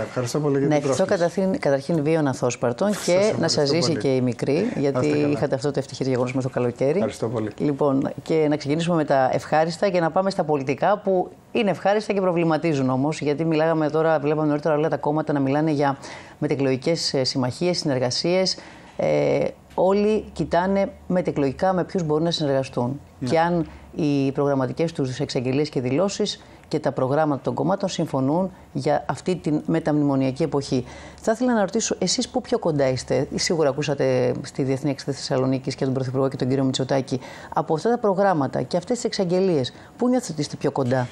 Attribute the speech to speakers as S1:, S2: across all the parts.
S1: Ευχαριστώ πολύ για
S2: Να
S1: την
S2: ευχηθώ
S1: πρόσκληση.
S2: καταρχήν, καταρχήν βίων αθόσπαρτων και να
S1: ευχαριστώ
S2: σα ζήσει
S1: πολύ.
S2: και η μικρή, γιατί
S1: Να είστε καλά.
S2: είχατε αυτό το ευτυχέ γεγονό με το καλοκαίρι.
S1: Ευχαριστώ πολύ.
S2: Λοιπόν, και να ξεκινήσουμε με τα ευχάριστα και να πάμε στα πολιτικά που είναι ευχάριστα και προβληματίζουν όμως. Γιατί μιλάγαμε τώρα, βλέπαμε νωρίτερα όλα τα κόμματα να μιλάνε για μετεκλογικές συμμαχίες, συνεργασίες. Ε, όλοι κοιτάνε μετεκλογικά με ποιους μπορούν να συνεργαστούν. Και αν οι προγραμματικές τους εξαγγελίες και δηλώσεις και τα προγράμματα των κομμάτων συμφωνούν για αυτή τη μεταμνημονιακή εποχή. Θα ήθελα να ρωτήσω, εσείς πού πιο κοντά είστε, σίγουρα ακούσατε στη Διεθνή Έκθεση Θεσσαλονίκης και τον Πρωθυπουργό και τον κύριο Μητσοτάκη, από αυτά τα προγράμματα και αυτές τις εξαγγελίες, πού νιώθετε ότι είστε πιο κοντά;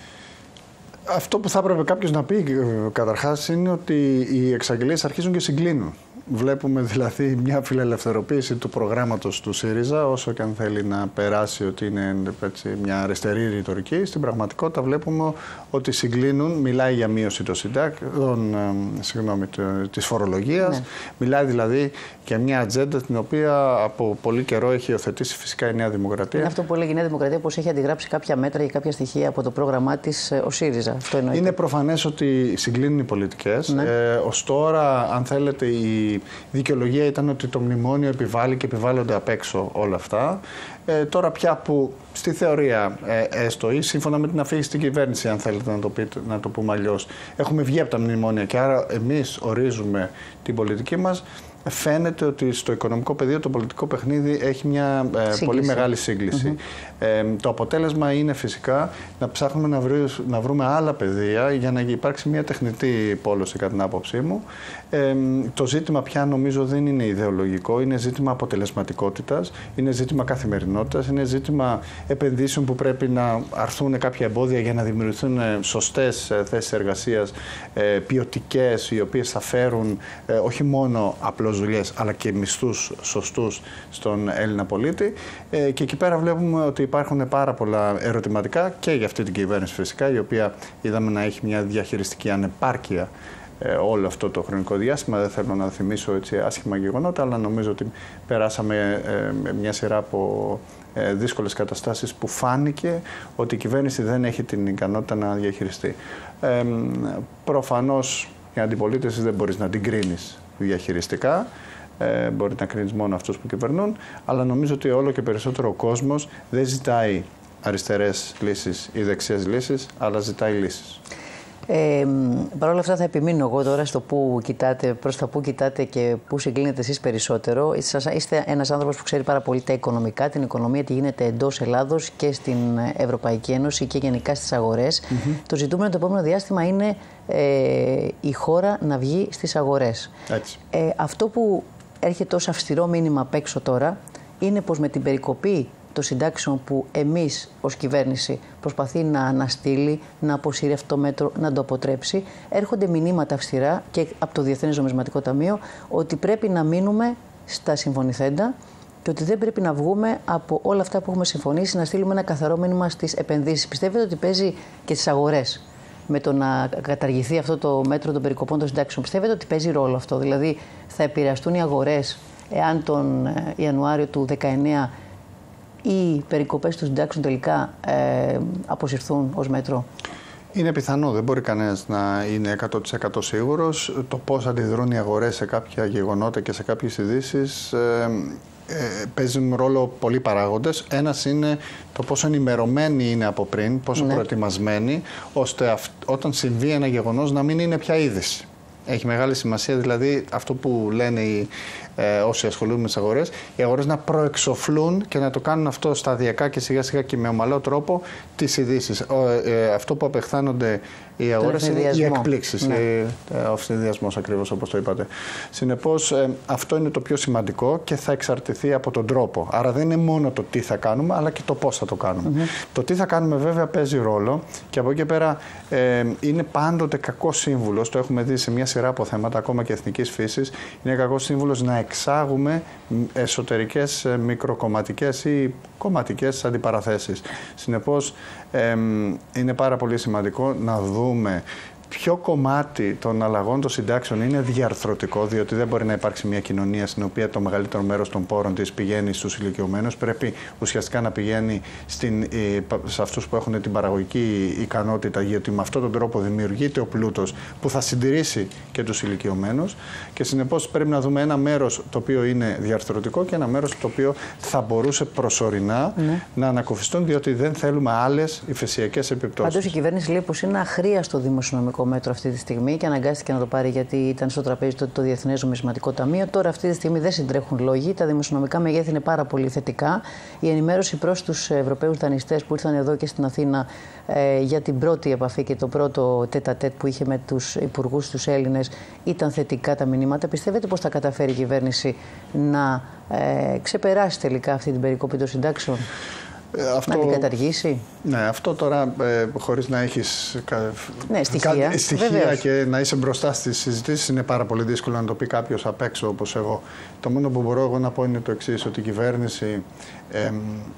S1: Αυτό που θα έπρεπε κάποιος να πει καταρχάς είναι ότι οι εξαγγελίες αρχίζουν και συγκλίνουν. Βλέπουμε δηλαδή μια φιλελευθεροποίηση του προγράμματος του ΣΥΡΙΖΑ, όσο και αν θέλει να περάσει ότι είναι έτσι, μια αριστερή ρητορική. Στην πραγματικότητα βλέπουμε ότι συγκλίνουν, μιλάει για μείωση των συντάκτων, συγγνώμη, της φορολογίας,
S2: Ναι.
S1: μιλάει δηλαδή για μια ατζέντα την οποία από πολύ καιρό έχει υιοθετήσει φυσικά η Νέα Δημοκρατία.
S2: Είναι αυτό που έλεγε η Νέα Δημοκρατία, πως έχει αντιγράψει κάποια μέτρα ή κάποια στοιχεία από το πρόγραμμά της ο ΣΥΡΙΖΑ. Αυτό εννοείται.
S1: Είναι προφανές ότι συγκλίνουν οι πολιτικές.
S2: Ναι.
S1: Ε, Ω τώρα, αν θέλετε, η δικαιολογία ήταν ότι το μνημόνιο επιβάλλει και επιβάλλονται απ' έξω όλα αυτά. Ε, τώρα πια που στη θεωρία ε, έστω ή σύμφωνα με την αφήγηση στην κυβέρνηση, αν θέλετε να το, πείτε, να το πούμε αλλιώς, έχουμε βγει από τα μνημόνια και άρα εμείς ορίζουμε την πολιτική μας. Φαίνεται ότι στο οικονομικό πεδίο το πολιτικό παιχνίδι έχει μια ε, πολύ
S2: Σύγκληση.
S1: μεγάλη σύγκληση. Ε, το αποτέλεσμα είναι φυσικά να ψάχνουμε να, βρει- να βρούμε άλλα πεδία για να υπάρξει μια τεχνητή πόλωση κατά την άποψή μου. Ε, το ζήτημα πια νομίζω δεν είναι ιδεολογικό, είναι ζήτημα αποτελεσματικότητας, είναι ζήτημα καθημερινότητας, είναι ζήτημα επενδύσεων που πρέπει να αρθούν κάποια εμπόδια για να δημιουργηθούν ε, σωστές ε, θέσεις εργασίας, ε, ποιοτικές, οι οποίες θα φέρουν ε, όχι μόνο απλώς δουλειές, αλλά και μισθούς σωστούς στον Έλληνα πολίτη. Ε, και εκεί πέρα βλέπουμε ότι υπάρχουν πάρα πολλά ερωτηματικά και για αυτή την κυβέρνηση φυσικά, η οποία είδαμε να έχει μια διαχειριστική ανεπάρκεια ε, όλο αυτό το χρονικό διάστημα. Δεν θέλω να θυμίσω έτσι άσχημα γεγονότα, αλλά νομίζω ότι περάσαμε ε, με μια σειρά από ε, δύσκολες καταστάσεις που φάνηκε ότι η κυβέρνηση δεν έχει την ικανότητα να διαχειριστεί. Ε, προφανώς η αντιπολίτευση δεν μπορείς να την κρίνεις διαχειριστικά. Ε, μπορεί να κρίνεις μόνο αυτούς που κυβερνούν, αλλά νομίζω ότι όλο και περισσότερο ο κόσμος δεν ζητάει αριστερές λύσεις ή δεξιές λύσεις, αλλά ζητάει λύσεις.
S2: Ε, Παρ' όλα αυτά θα επιμείνω εγώ τώρα στο πού κοιτάτε, προς τα πού κοιτάτε και πού συγκλίνετε εσείς περισσότερο. Είστε, είστε ένας άνθρωπος που ξέρει πάρα πολύ τα οικονομικά, την οικονομία, τι γίνεται εντός Ελλάδος και στην Ευρωπαϊκή Ένωση και γενικά στις αγορες Το ζητούμενο το επόμενο διάστημα είναι ε, η χώρα να βγει στις αγορές.
S1: Έτσι.
S2: Ε, αυτό που έρχεται ως αυστηρό μήνυμα απ' έξω τώρα είναι πως με την περικοπή των συντάξεων που εμείς ως κυβέρνηση προσπαθεί να αναστείλει, να αποσύρει αυτό το μέτρο, να το αποτρέψει, έρχονται μηνύματα αυστηρά και από το Διεθνές Νομισματικό Ταμείο ότι πρέπει να μείνουμε στα συμφωνηθέντα και ότι δεν πρέπει να βγούμε από όλα αυτά που έχουμε συμφωνήσει, να στείλουμε ένα καθαρό μήνυμα στις επενδύσεις. Πιστεύετε ότι παίζει και στις αγορές με το να καταργηθεί αυτό το μέτρο των περικοπών των συντάξεων. Πιστεύετε ότι παίζει ρόλο αυτό, δηλαδή θα επηρεαστούν οι αγορές εάν τον ε, Ιανουάριο του 2019 οι περικοπές των συντάξεων τελικά ε, αποσυρθούν ως μέτρο;
S1: Είναι πιθανό, δεν μπορεί κανένας να είναι 100% σίγουρος. Το πώς αντιδρούν οι αγορές σε κάποια γεγονότα και σε κάποιες ειδήσεις ε, ε, παίζουν ρόλο πολλοί παράγοντες. Ένας είναι το πόσο ενημερωμένοι είναι από πριν, πόσο
S2: Ναι.
S1: προετοιμασμένοι, ώστε αυ- όταν συμβεί ένα γεγονός να μην είναι πια είδηση. Έχει μεγάλη σημασία δηλαδή αυτό που λένε οι, ε, όσοι ασχολούνται με τις αγορές, οι αγορές να προεξοφλούν και να το κάνουν αυτό σταδιακά και σιγά σιγά και με ομαλό τρόπο τις ειδήσεις. Ε, αυτό που απεχθάνονται οι αγορές είναι οι
S2: ευνηδιασμό.
S1: εκπλήξεις.
S2: Ναι.
S1: Ε, ο ευθυνδιασμό ακριβώς όπως το είπατε. Συνεπώς, αυτό είναι το πιο σημαντικό και θα εξαρτηθεί από τον τρόπο. Άρα δεν είναι μόνο το τι θα κάνουμε, αλλά και το πώς θα το κάνουμε. Το τι θα κάνουμε, βέβαια, παίζει ρόλο και από εκεί και πέρα ε, είναι πάντοτε κακός σύμβουλος. Το έχουμε δει σε μια σειρά από θέματα, ακόμα και εθνικής φύσης. Είναι κακός σύμβουλος να εξάγουμε εσωτερικές μικροκομματικές ή κομματικές αντιπαραθέσεις. Συνεπώς, είναι πάρα πολύ σημαντικό να δούμε ποιο κομμάτι των αλλαγών των συντάξεων είναι διαρθρωτικό, διότι δεν μπορεί να υπάρξει μια κοινωνία στην οποία το μεγαλύτερο μέρος των πόρων της πηγαίνει στους ηλικιωμένους. Πρέπει ουσιαστικά να πηγαίνει στην, σε αυτούς που έχουν την παραγωγική ικανότητα, γιατί με αυτόν τον τρόπο δημιουργείται ο πλούτος που θα συντηρήσει και τους ηλικιωμένους. Και συνεπώς πρέπει να δούμε ένα μέρος το οποίο είναι διαρθρωτικό και ένα μέρος το οποίο θα μπορούσε προσωρινά ναι. να ανακουφιστούν, διότι δεν θέλουμε άλλες υφεσιακέ επιπτώσεις.
S2: Πάντως η κυβέρνηση λέει πως είναι αχρίαστο δημοσιονομικό μέτρο αυτή τη στιγμή και αναγκάστηκε να το πάρει γιατί ήταν στο τραπέζι το, το Διεθνές Νομισματικό Ταμείο. Τώρα αυτή τη στιγμή δεν συντρέχουν λόγοι. Τα δημοσιονομικά μεγέθη είναι πάρα πολύ θετικά. Η ενημέρωση προς τους Ευρωπαίους δανειστές που ήρθαν εδώ και στην Αθήνα ε, για την πρώτη επαφή και το πρώτο τέτα τέτ που είχε με τους υπουργούς τους Έλληνες ήταν θετικά τα μηνύματα. Πιστεύετε πώ θα καταφέρει η κυβέρνηση να ε, ξεπεράσει τελικά αυτή την περικοπή των συντάξεων; Ε, αυτό, να την καταργήσει;
S1: Ναι, αυτό τώρα ε, χωρίς να έχεις
S2: ναι, στοιχεία,
S1: στοιχεία και να είσαι μπροστά στις συζητήσεις είναι πάρα πολύ δύσκολο να το πει κάποιος απ' έξω όπως εγώ. Το μόνο που μπορώ εγώ να πω είναι το εξής ότι η κυβέρνηση ε,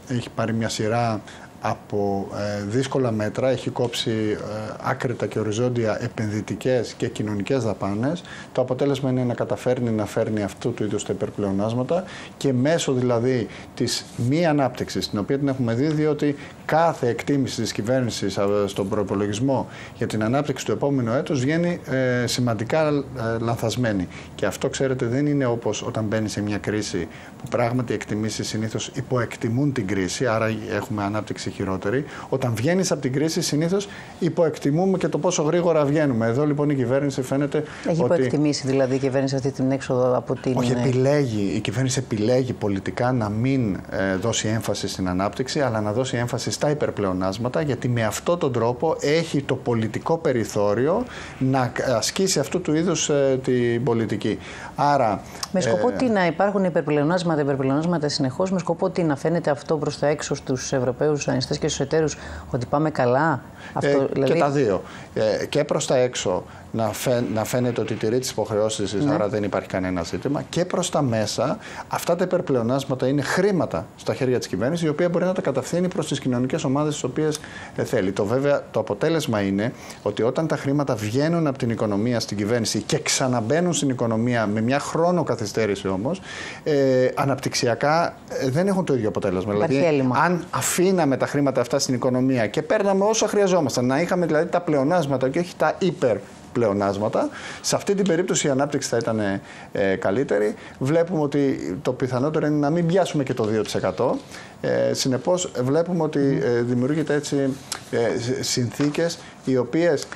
S1: έχει πάρει μια σειρά από ε, δύσκολα μέτρα, έχει κόψει ε, άκρητα και οριζόντια επενδυτικές και κοινωνικές δαπάνες. Το αποτέλεσμα είναι να καταφέρνει να φέρνει αυτού του είδους τα υπερπλεονάσματα και μέσω δηλαδή της μη ανάπτυξης, την οποία την έχουμε δει, διότι κάθε εκτίμηση της κυβέρνησης στον προπολογισμό για την ανάπτυξη του επόμενου έτους βγαίνει ε, σημαντικά ε, λανθασμένη. Και αυτό, ξέρετε, δεν είναι όπως όταν μπαίνει σε μια κρίση που πράγματι οι εκτιμήσεις συνήθως υποεκτιμούν την κρίση, άρα έχουμε ανάπτυξη χειρότερη. Όταν βγαίνεις από την κρίση, συνήθως υποεκτιμούμε και το πόσο γρήγορα βγαίνουμε. Εδώ λοιπόν η κυβέρνηση φαίνεται.
S2: Έχει ότι... υποεκτιμήσει δηλαδή η κυβέρνηση αυτή την έξοδο από την.
S1: Όχι, επιλέγει. Η κυβέρνηση επιλέγει πολιτικά να μην ε, δώσει έμφαση στην ανάπτυξη, αλλά να δώσει έμφαση στα υπερπλεονάσματα, γιατί με αυτόν τον τρόπο έχει το πολιτικό περιθώριο να ασκήσει αυτού του είδους ε, την πολιτική. Άρα.
S2: Με σκοπό ε, τι να υπάρχουν υπερπλεονάσματα, υπερπλεονάσματα συνεχώς, με σκοπό τι να φαίνεται αυτό προς τα έξω στους Ευρωπαίους και στους εταίρους ότι πάμε καλά.
S1: Αυτό, ε, δηλαδή... Και τα δύο. Ε, και προς τα έξω να, να φαίνεται ότι τηρεί τις υποχρεώσεις της, ναι. άρα δεν υπάρχει κανένα ζήτημα. Και προς τα μέσα, αυτά τα υπερπλεονάσματα είναι χρήματα στα χέρια της κυβέρνησης, η οποία μπορεί να τα κατευθύνει προς τις κοινωνικές ομάδες τις οποίες ε, θέλει. Το βέβαια το αποτέλεσμα είναι ότι όταν τα χρήματα βγαίνουν από την οικονομία στην κυβέρνηση και ξαναμπαίνουν στην οικονομία με μια χρόνο καθυστέρηση όμως, ε, αναπτυξιακά ε, δεν έχουν το ίδιο αποτέλεσμα.
S2: δηλαδή,
S1: αν αφήναμε τα χρήματα αυτά στην οικονομία και παίρναμε όσο χρειαζόμασταν, να είχαμε δηλαδή τα πλεονάσματα και όχι τα υπερ πλεονάσματα. Σε αυτή την περίπτωση η ανάπτυξη θα ήταν ε, καλύτερη. Βλέπουμε ότι το πιθανότερο είναι να μην πιάσουμε και το 2%. Ε, συνεπώς βλέπουμε ότι ε, δημιουργείται έτσι ε, συνθήκες οι οποίες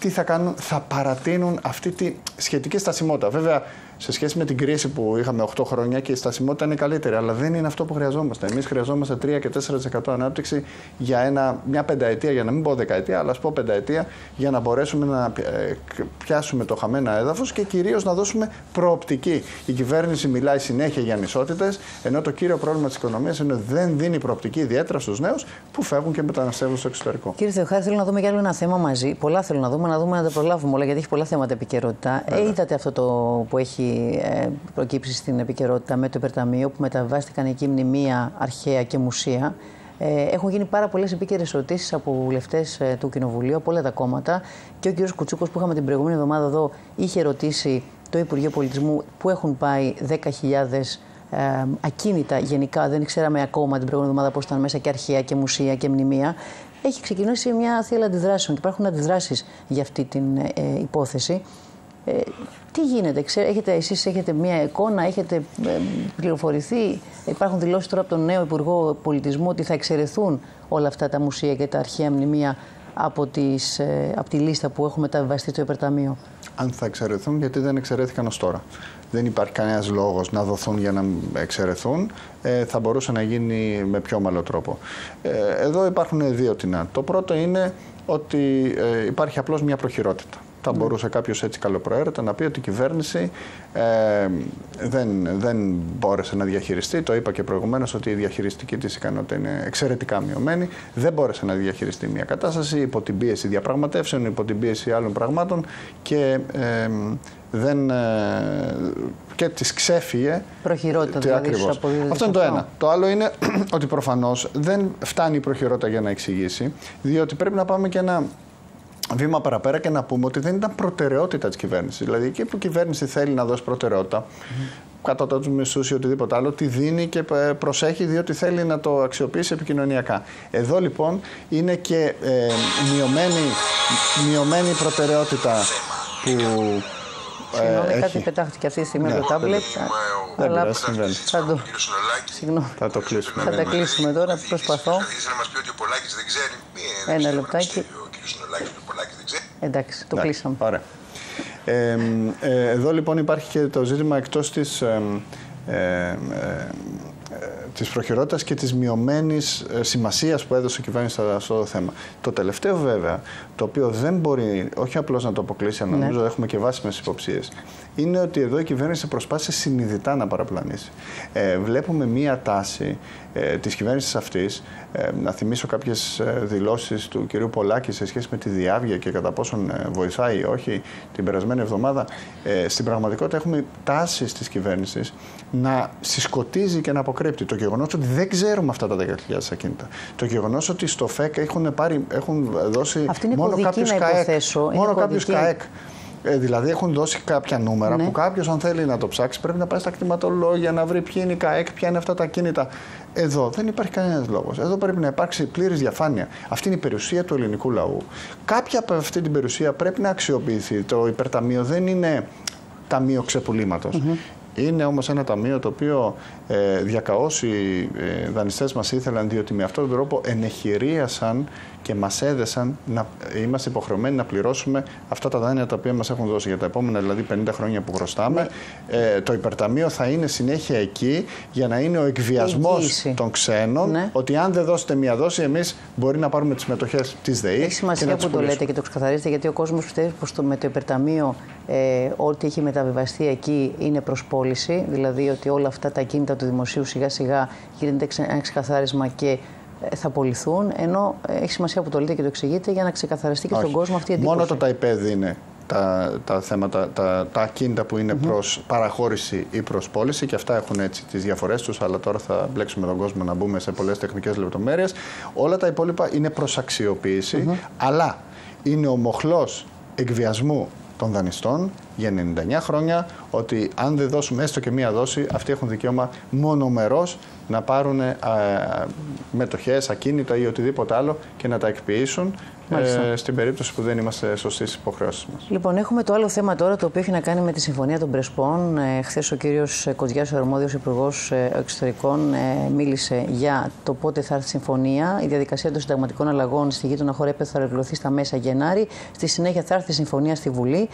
S1: τι θα κάνουν, θα παρατείνουν αυτή τη σχετική στασιμότητα. Βέβαια, σε σχέση με την κρίση που είχαμε 8 χρόνια και η στασιμότητα είναι καλύτερη. Αλλά δεν είναι αυτό που χρειαζόμαστε. Εμείς χρειαζόμαστε 3 και 4% ανάπτυξη για ένα, μια πενταετία, για να μην πω δεκαετία, αλλά ας πω πενταετία, για να μπορέσουμε να ε, πιάσουμε το χαμένα έδαφος και κυρίως να δώσουμε προοπτική. Η κυβέρνηση μιλάει συνέχεια για ανισότητες, ενώ το κύριο πρόβλημα της οικονομίας είναι ότι δεν δίνει προοπτική ιδιαίτερα στους νέους που φεύγουν και μεταναστεύουν στο εξωτερικό.
S2: Κύριε Θεοχάρη, θέλω να δούμε για άλλο ένα θέμα μαζί. Πολλά θέλω να δούμε, να δούμε να τα προλάβουμε όλα, γιατί έχει πολλά θέματα επικαιρότητα. Ε, είδατε αυτό το που έχει ε, προκύψει στην επικαιρότητα με το υπερταμείο που μεταβάστηκαν εκεί μνημεία, αρχαία και μουσεία. Ε, έχουν γίνει πάρα πολλές επίκαιρες ερωτήσεις από βουλευτές ε, του Κοινοβουλίου, από όλα τα κόμματα. Και ο κ. Κουτσούκος, που είχαμε την προηγούμενη εβδομάδα εδώ, είχε ρωτήσει το Υπουργείο Πολιτισμού που έχουν πάει 10.000 ε, ακίνητα γενικά. Δεν ξέραμε ακόμα την προηγούμενη εβδομάδα πώς ήταν μέσα και αρχαία και μουσεία και μνημεία. Έχει ξεκινήσει μια θύελα αντιδράσεων και υπάρχουν αντιδράσεις για αυτή την ε, υπόθεση. Ε, τι γίνεται, Ξέρετε, έχετε, εσείς έχετε μια εικόνα, έχετε ε, πληροφορηθεί, υπάρχουν δηλώσεις τώρα από τον νέο Υπουργό Πολιτισμού ότι θα εξαιρεθούν όλα αυτά τα μουσεία και τα αρχαία μνημεία από, τις, ε, από τη λίστα που έχουμε μεταβιβαστεί στο Υπερταμείο;
S1: Αν θα εξαιρεθούν, γιατί δεν εξαιρέθηκαν ως τώρα. Δεν υπάρχει κανένας λόγος να δοθούν για να εξαιρεθούν. Ε, θα μπορούσε να γίνει με πιο ομαλό τρόπο. Ε, εδώ υπάρχουν δύο τεινά. Το πρώτο είναι ότι ε, υπάρχει απλώς μια προχειρότητα. Θα μπορούσε κάποιος έτσι καλοπροαίρετα να πει ότι η κυβέρνηση ε, δεν, δεν μπόρεσε να διαχειριστεί. Το είπα και προηγουμένως ότι η διαχειριστική της ικανότητα είναι εξαιρετικά μειωμένη. Δεν μπόρεσε να διαχειριστεί μια κατάσταση υπό την πίεση διαπραγματεύσεων, υπό την πίεση άλλων πραγμάτων και ε, δεν, ε, και της ξέφυγε.
S2: Προχειρότητα δηλαδή.
S1: Ακριβώς. Αυτό είναι το ένα. Το άλλο είναι ότι προφανώς δεν φτάνει η προχειρότητα για να εξηγήσει, διότι πρέπει να πάμε και να βήμα παραπέρα και να πούμε ότι δεν ήταν προτεραιότητα της κυβέρνησης. Δηλαδή, εκεί που η κυβέρνηση θέλει να δώσει προτεραιότητα, mm-hmm. τους μισθού ή οτιδήποτε άλλο, τη δίνει και ε, προσέχει διότι θέλει να το αξιοποιήσει επικοινωνιακά. Εδώ λοιπόν είναι και ε, μειωμένη, μειωμένη προτεραιότητα που
S2: Συγγνώμη, ε, κάτι πετάχτηκε αυτή τη στιγμή ναι, το τάμπλετ.
S1: Δεν αλλά συμβαίνει.
S2: Θα το, Συγγνώμη.
S1: θα το κλείσουμε.
S2: Θα τα κλείσουμε τώρα, προσπαθώ. Ένα λεπτάκι. Εντάξει, το κλείσαμε.
S1: Ωραία. Ε, ε, εδώ λοιπόν υπάρχει και το ζήτημα εκτός της ε, ε, της προχειρότητας και της μειωμένης ε, σημασίας που έδωσε η κυβέρνηση σε αυτό το θέμα. Το τελευταίο βέβαια, το οποίο δεν μπορεί όχι απλώς να το αποκλείσει, αλλά ναι. νομίζω έχουμε και βάσιμες υποψίες, είναι ότι εδώ η κυβέρνηση προσπάθησε συνειδητά να παραπλανήσει. Ε, βλέπουμε μία τάση ε, της κυβέρνησης αυτής, ε, να θυμίσω κάποιες ε, δηλώσεις του κυρίου Πολάκη σε σχέση με τη διάβγεια και κατά πόσον ε, βοηθάει ή όχι την περασμένη εβδομάδα. Ε, στην πραγματικότητα έχουμε τάσεις της κυβέρνησης να συσκοτίζει και να αποκρύπτει. Το γεγονός ότι δεν ξέρουμε αυτά τα 10.000 ακίνητα. Το γεγονός ότι στο ΦΕΚ έχουν, πάρει, έχουν δώσει μόνο κάποιους ΚΑΕΚ. Μόνο κάποιους ΚΑΕΚ. Ε, δηλαδή έχουν δώσει κάποια νούμερα ναι. που κάποιος, αν θέλει να το ψάξει, πρέπει να πάει στα κτηματολόγια να βρει ποιοι είναι οι ΚΑΕΚ, ποια είναι αυτά τα κίνητα. Εδώ δεν υπάρχει κανένας λόγος. Εδώ πρέπει να υπάρξει πλήρης διαφάνεια. Αυτή είναι η περιουσία του ελληνικού λαού. Κάποια από αυτή την περιουσία πρέπει να αξιοποιηθεί. Το υπερταμείο δεν είναι ταμείο ξεπουλήματος. Είναι όμως ένα ταμείο το οποίο ε, διακαώς οι ε, δανειστές μας ήθελαν διότι με αυτόν τον τρόπο ενεχειρίασαν και μας έδεσαν να είμαστε υποχρεωμένοι να πληρώσουμε αυτά τα δάνεια τα οποία μας έχουν δώσει για τα επόμενα δηλαδή 50 χρόνια που χρωστάμε. Ναι. Ε, το υπερταμείο θα είναι συνέχεια εκεί για να είναι ο εκβιασμός των ξένων ναι. ότι αν δεν δώσετε μία δόση εμείς μπορεί να πάρουμε τις μετοχές της ΔΕΗ
S2: Έχει σημασία που το λέτε και το ξεκαθαρίζετε γιατί ο κόσμος πιστεύει πως το, με το υπερταμείο ε, ό,τι έχει μεταβιβαστεί εκεί είναι προς πώληση, δηλαδή ότι όλα αυτά τα κίνητα του δημοσίου σιγά σιγά γίνεται ένα ξεκαθάρισμα και ε, θα απολυθούν, ενώ έχει σημασία που το λέτε και το εξηγείτε για να ξεκαθαριστεί και στον κόσμο αυτή η εντύπωση.
S1: Μόνο το ΤΑΙΠΕΔ είναι τα, τα θέματα, τα, τα ακίνητα που είναι mm προς παραχώρηση ή προς πώληση και αυτά έχουν έτσι τις διαφορές τους, αλλά τώρα θα μπλέξουμε τον κόσμο να μπούμε σε πολλές τεχνικές λεπτομέρειες. Όλα τα υπόλοιπα είναι προς αξιοποίηση, αλλά είναι ο μοχλός εκβιασμού των δανειστών για 99 χρόνια ότι αν δεν δώσουμε έστω και μία δόση, αυτοί έχουν δικαίωμα μονομερός να πάρουν ε, μετοχές, ακίνητα ή οτιδήποτε άλλο και να τα εκποιήσουν ε, στην περίπτωση που δεν είμαστε σωστοί στις υποχρεώσεις μας.
S2: Λοιπόν, έχουμε το άλλο θέμα τώρα το οποίο έχει να κάνει με τη Συμφωνία των Πρεσπών. Ε, Χθες ο κύριος Κοντζιά, ο αρμόδιος Υπουργός ε, Εξωτερικών, ε, μίλησε για το πότε θα έρθει η συμφωνία. Η διαδικασία των συνταγματικών αλλαγών στη γείτονα χώρα θα ολοκληρωθεί στα μέσα Γενάρη. Στη συνέχεια θα έρθει η συμφωνία στη Βουλή.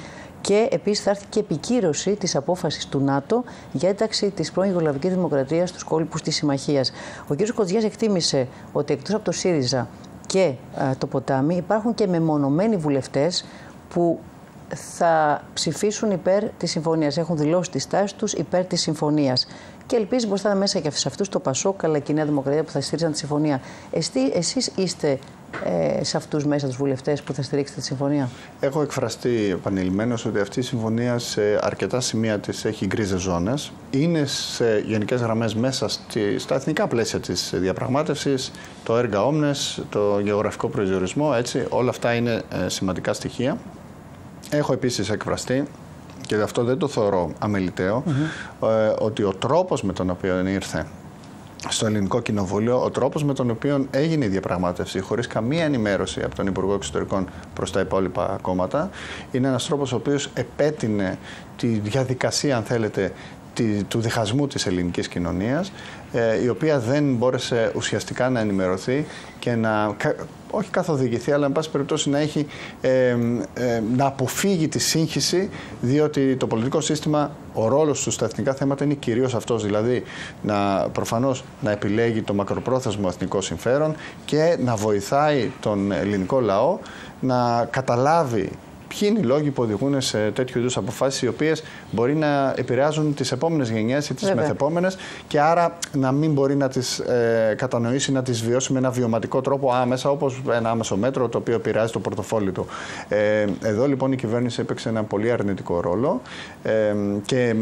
S2: Και επίσης θα έρθει και επικύρωση της απόφασης του ΝΑΤΟ για ένταξη της πρώην Ιουγκοσλαβικής Δημοκρατίας στους κόλπους της Συμμαχίας. Ο κ. Κοντζιάς εκτίμησε ότι εκτός από το ΣΥΡΙΖΑ και το ποτάμι υπάρχουν και μεμονωμένοι βουλευτές που θα ψηφίσουν υπέρ της συμφωνίας. Έχουν δηλώσει τη στάση τους υπέρ της συμφωνίας. Και ελπίζει μπροστά μέσα και σε αυτούς το Πασόκ αλλά και η Νέα Δημοκρατία που θα στήριζαν τη συμφωνία. Εσείς είστε ε, σε αυτούς μέσα τους βουλευτές που θα στηρίξετε τη συμφωνία;
S1: Έχω εκφραστεί επανειλημμένω ότι αυτή η συμφωνία σε αρκετά σημεία της έχει γκρίζες ζώνες. Είναι σε γενικές γραμμές μέσα στη, στα εθνικά πλαίσια της διαπραγμάτευσης, το έργα όμνε, το γεωγραφικό προσδιορισμό, έτσι. Όλα αυτά είναι ε, σημαντικά στοιχεία. Έχω επίσης εκφραστεί και αυτό δεν το θεωρώ αμεληταίο, ε, ότι ο τρόπος με τον οποίο ήρθε στο ελληνικό κοινοβούλιο ο τρόπος με τον οποίο έγινε η διαπραγμάτευση χωρίς καμία ενημέρωση από τον Υπουργό Εξωτερικών προς τα υπόλοιπα κόμματα είναι ένας τρόπος ο οποίος επέτεινε τη διαδικασία αν θέλετε του διχασμού της ελληνικής κοινωνίας ε, η οποία δεν μπόρεσε ουσιαστικά να ενημερωθεί και να, όχι καθοδηγηθεί, αλλά εν πάση περιπτώσει να, έχει, ε, ε, να αποφύγει τη σύγχυση, διότι το πολιτικό σύστημα, ο ρόλος του στα εθνικά θέματα είναι κυρίως αυτός, δηλαδή να, προφανώς να επιλέγει το μακροπρόθεσμο εθνικό συμφέρον και να βοηθάει τον ελληνικό λαό να καταλάβει ποιοι είναι οι λόγοι που οδηγούν σε τέτοιου είδους αποφάσεις, οι οποίες μπορεί να επηρεάζουν τις επόμενες γενιές ή τις μεθεπόμενες και άρα να μην μπορεί να τις ε, κατανοήσει, να τις βιώσει με ένα βιωματικό τρόπο άμεσα, όπως ένα άμεσο μέτρο το οποίο επηρεάζει το πορτοφόλι του. Ε, εδώ λοιπόν η κυβέρνηση έπαιξε ένα πολύ αρνητικό ρόλο ε, και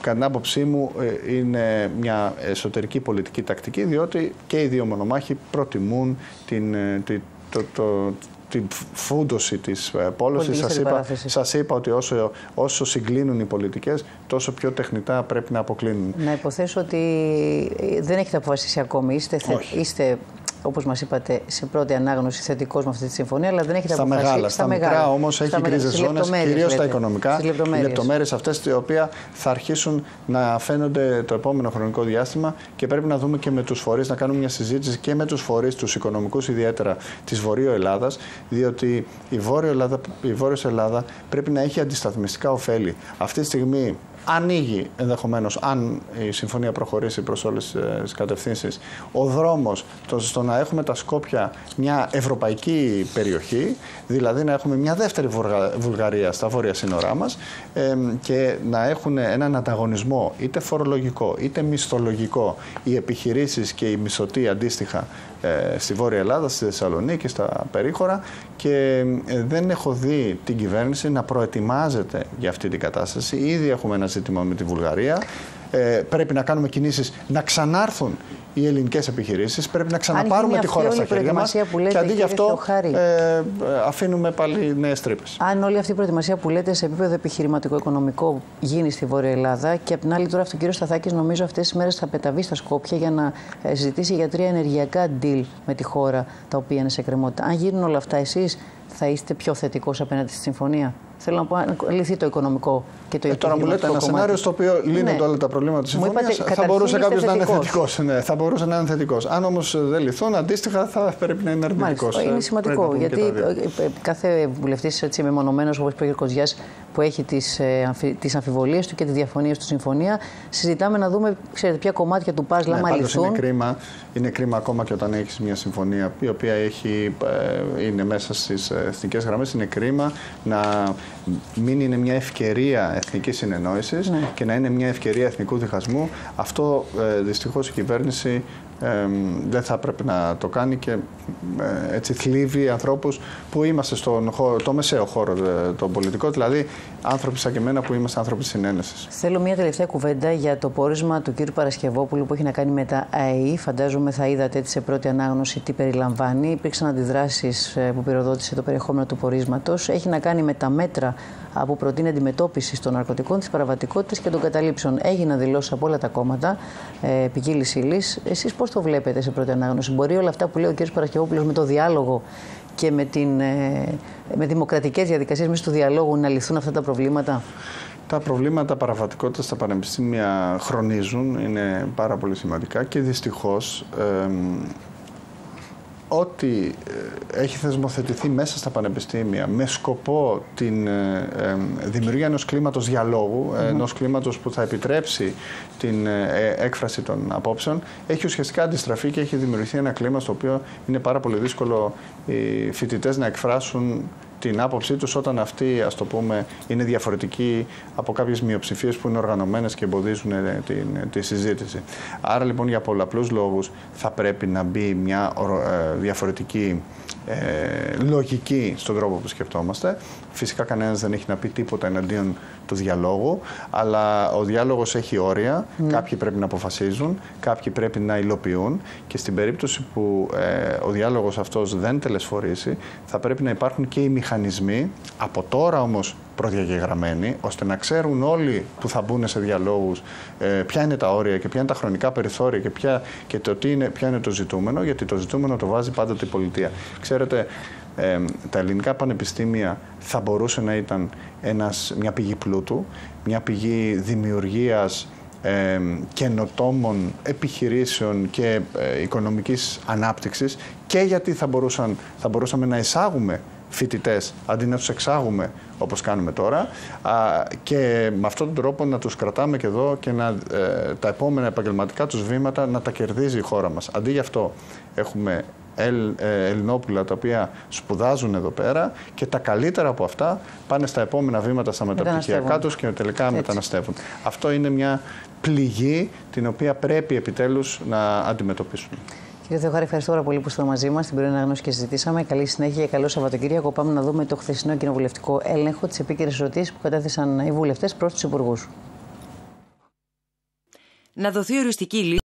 S1: κατά την άποψή μου ε, είναι μια εσωτερική πολιτική τακτική, διότι και οι δύο μονομάχοι προτιμούν την, ε, το, το, την φούντωση της πόλωσης. Σας είπα, σας είπα ότι όσο, όσο συγκλίνουν οι πολιτικές, τόσο πιο τεχνητά πρέπει να αποκλίνουν.
S2: Να υποθέσω ότι δεν έχετε αποφασίσει ακόμη. Είστε, είστε όπως μας είπατε, σε πρώτη ανάγνωση θετικός με αυτή τη συμφωνία, αλλά δεν έχετε
S1: στα
S2: αποφασίσει.
S1: Μεγάλα, στα, στα μικρά όμως έχει κρίζες ζώνες, κυρίως στα οικονομικά. Οι λεπτομέρειες αυτές, οι οποίε θα αρχίσουν να φαίνονται το επόμενο χρονικό διάστημα και πρέπει να δούμε και με τους φορείς, να κάνουμε μια συζήτηση και με τους φορείς, τους οικονομικούς ιδιαίτερα της Βορείου Ελλάδας, διότι η Βόρειο Ελλάδα, η Βόρειος Ελλάδα πρέπει να έχει αντισταθμιστικά ωφέλη. Αυτή τη στιγμή ανοίγει ενδεχομένως, αν η συμφωνία προχωρήσει προς όλες τις κατευθύνσεις, ο δρόμος στο να έχουμε τα Σκόπια μια ευρωπαϊκή περιοχή, δηλαδή να έχουμε μια δεύτερη Βουλγαρία στα βόρεια σύνορά μας και να έχουν έναν ανταγωνισμό είτε φορολογικό είτε μισθολογικό οι επιχειρήσεις και οι μισθωτοί αντίστοιχα ε, στη Βόρεια Ελλάδα, στη Θεσσαλονίκη, στα περίχωρα και ε, δεν έχω δει την κυβέρνηση να προετοιμάζεται για αυτή την κατάσταση. Ήδη έχουμε ένα ζήτημα με τη Βουλγαρία. Ε, πρέπει να κάνουμε κινήσεις να ξανάρθουν οι ελληνικές επιχειρήσεις. Πρέπει να ξαναπάρουμε τη χώρα στα χέρια μας. Και αντί γι' αυτό ε, αφήνουμε πάλι νέες τρύπες.
S2: Αν όλη αυτή η προετοιμασία που λέτε σε επίπεδο επιχειρηματικό-οικονομικό γίνει στη Βόρεια Ελλάδα και απ' την άλλη τώρα αυτό ο κ. Σταθάκης νομίζω αυτές τις μέρες θα πεταβεί στα Σκόπια για να ε, συζητήσει για τρία ενεργειακά deal με τη χώρα τα οποία είναι σε κρεμότητα. Αν γίνουν όλα αυτά, εσείς θα είστε πιο θετικός απέναντι στη συμφωνία; Θέλω να πω, αν λυθεί το οικονομικό και το
S1: ε, Τώρα μου λέτε ένα σενάριο στο οποίο λύνονται ναι. όλα τα προβλήματα της συμφωνίας. Θα μπορούσε κάποιος να είναι θετικός. Ναι, θα μπορούσε να είναι θετικός. Αν όμως δεν λυθούν, αντίστοιχα θα πρέπει να είναι αρνητικός.
S2: Είναι σημαντικό. Γιατί ε, κάθε βουλευτής μεμονωμένος, όπως είπε ο κ. Κοζιάς, που έχει τις τις ε, αμφιβολίες του και τις διαφωνίες του συμφωνία, συζητάμε να δούμε ξέρετε, ποια κομμάτια του παζλ, άμα λυθούν.
S1: Είναι κρίμα, είναι κρίμα ακόμα και όταν έχεις μια συμφωνία η οποία έχει, είναι μέσα στις εθνικές γραμμές. Είναι κρίμα να μην είναι μια ευκαιρία εθνικής συνεννόησης ναι. και να είναι μια ευκαιρία εθνικού διχασμού. Αυτό ε, δυστυχώς η κυβέρνηση δεν θα έπρεπε να το κάνει και ε, έτσι θλίβει ανθρώπους που είμαστε στον χώρο, το μεσαίο χώρο ε, τον πολιτικό, δηλαδή άνθρωποι σαν και εμένα που είμαστε άνθρωποι συνένεσης.
S2: Θέλω μια τελευταία κουβέντα για το πόρισμα του κ. Παρασκευόπουλου που έχει να κάνει με τα ΑΕΗ. Φαντάζομαι θα είδατε έτσι σε πρώτη ανάγνωση τι περιλαμβάνει. Υπήρξαν αντιδράσεις ε, που πυροδότησε το περιεχόμενο του πορίσματος. Έχει να κάνει με τα μέτρα που προτείνει αντιμετώπιση των ναρκωτικών, της παραβατικότητας και των καταλήψεων. Έγιναν δηλώσεις από όλα τα κόμματα ε, ποικίλη ύλη. Εσείς πώς το βλέπετε σε πρώτη ανάγνωση, Μπορεί όλα αυτά που λέει ο κ. Παρασκευόπουλος με το διάλογο και με, την, ε, με δημοκρατικές διαδικασίες μέσα του διαλόγου να λυθούν αυτά τα προβλήματα;
S1: Τα προβλήματα παραβατικότητας στα πανεπιστήμια χρονίζουν, είναι πάρα πολύ σημαντικά και δυστυχώς ό,τι ε, έχει θεσμοθετηθεί μέσα στα πανεπιστήμια με σκοπό την ε, δημιουργία ενός κλίματος διαλόγου, mm ενός κλίματος που θα επιτρέψει την ε, έκφραση των απόψεων, έχει ουσιαστικά αντιστραφεί και έχει δημιουργηθεί ένα κλίμα στο οποίο είναι πάρα πολύ δύσκολο οι φοιτητές να εκφράσουν την άποψή τους όταν αυτή, ας το πούμε, είναι διαφορετική από κάποιες μειοψηφίες που είναι οργανωμένες και εμποδίζουν ε, την, τη συζήτηση. Άρα λοιπόν για πολλαπλούς λόγους θα πρέπει να μπει μια ε, διαφορετική ε, λογική στον τρόπο που σκεφτόμαστε. Φυσικά κανένας δεν έχει να πει τίποτα εναντίον του διαλόγου, αλλά ο διάλογος έχει όρια, ναι. κάποιοι πρέπει να αποφασίζουν, κάποιοι πρέπει να υλοποιούν και στην περίπτωση που ε, ο διάλογος αυτός δεν τελεσφορήσει, θα πρέπει να υπάρχουν και οι μηχανισμοί, από τώρα όμως προδιαγεγραμμένοι, ώστε να ξέρουν όλοι που θα μπουν σε διαλόγους ε, ποια είναι τα όρια και ποια είναι τα χρονικά περιθώρια και, ποια, και το τι είναι, ποιο είναι το ζητούμενο, γιατί το ζητούμενο το βάζει πάντοτε η πολιτεία. Ξέρετε, ε, τα ελληνικά πανεπιστήμια θα μπορούσε να ήταν ένας, μια πηγή πλούτου, μια πηγή δημιουργίας ε, καινοτόμων επιχειρήσεων και ε, οικονομικής ανάπτυξης και γιατί θα, μπορούσαν, θα μπορούσαμε να εισάγουμε φοιτητές αντί να τους εξάγουμε όπως κάνουμε τώρα α, και με αυτόν τον τρόπο να τους κρατάμε και εδώ και να, ε, τα επόμενα επαγγελματικά τους βήματα να τα κερδίζει η χώρα μας. Αντί γι' αυτό έχουμε Ελ, ε, Ελληνόπουλα τα οποία σπουδάζουν εδώ πέρα και τα καλύτερα από αυτά πάνε στα επόμενα βήματα στα μεταπτυχιακά τους και τελικά Έτσι. μεταναστεύουν. Αυτό είναι μια πληγή την οποία πρέπει επιτέλους να αντιμετωπίσουμε.
S2: Κύριε Θεοχάρη, ευχαριστώ πάρα πολύ που είστε μαζί μας. Την πρώτη αναγνώση και συζητήσαμε. Καλή συνέχεια και καλό Σαββατοκύριακο. Πάμε να δούμε το χθεσινό κοινοβουλευτικό έλεγχο, τις επίκαιρες ερωτήσεις που κατέθεσαν οι βουλευτές προς τους υπουργούς.
S3: Να δοθεί οριστική λύση.